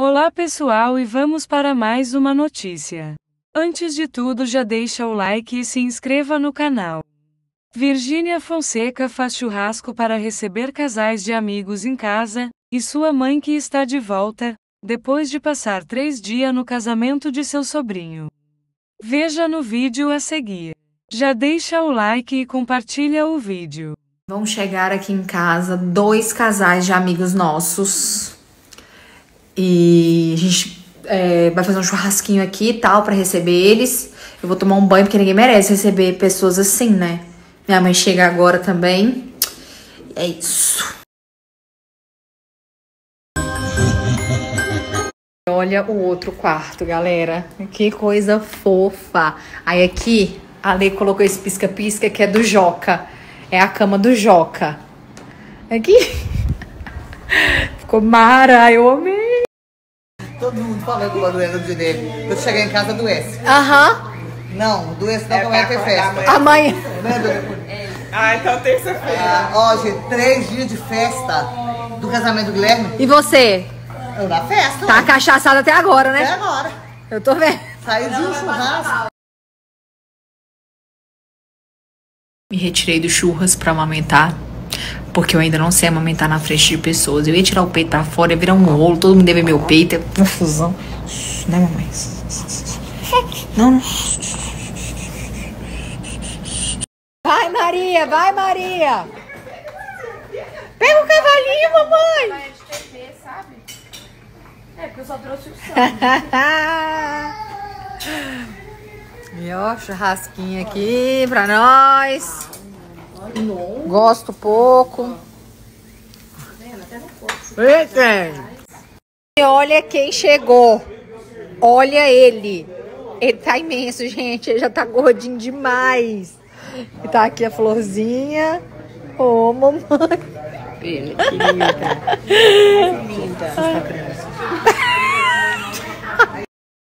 Olá pessoal e vamos para mais uma notícia. Antes de tudo já deixa o like e se inscreva no canal. Virgínia Fonseca faz churrasco para receber casais de amigos em casa, e sua mãe que está de volta, depois de passar três dias no casamento de seu sobrinho. Veja no vídeo a seguir. Já deixa o like e compartilha o vídeo. Vão chegar aqui em casa dois casais de amigos nossos. E a gente é, vai fazer um churrasquinho aqui e tal pra receber eles. Eu vou tomar um banho porque ninguém merece receber pessoas assim, né? Minha mãe chega agora também. É isso. Olha o outro quarto, galera. Que coisa fofa. Aí aqui, a Lei colocou esse pisca-pisca que é do Joca. É a cama do Joca. Aqui. Ficou mara, eu amei. Todo mundo falando lá do Endo dele. Quando chegar em casa, adoece. Aham. Não, adoece não, que amanhã tem festa. Amanhã. Né, Dona? Ah, então terça-feira. Ah, Ó, gente, três dias de festa do casamento do Guilherme. E você? Eu na festa. Tá cachaçada até agora, Até né? agora. Eu tô vendo. Saiu de um churrasco. Me retirei do churras pra amamentar, porque eu ainda não sei amamentar na frente de pessoas. Eu ia tirar o peito pra fora, ia virar um rolo, todo mundo ia ver meu peito, é confusão. Né, mamãe? Não, não. Vai, Maria, vai, Maria. Pega o cavalinho, mamãe. É, porque eu só trouxe o E ó, churrasquinho aqui pra nós. Gosto pouco. Eita. E olha quem chegou. Olha ele. Ele tá imenso, gente. Ele já tá gordinho demais. E tá aqui a florzinha. Ô, mamãe. Linda. Linda.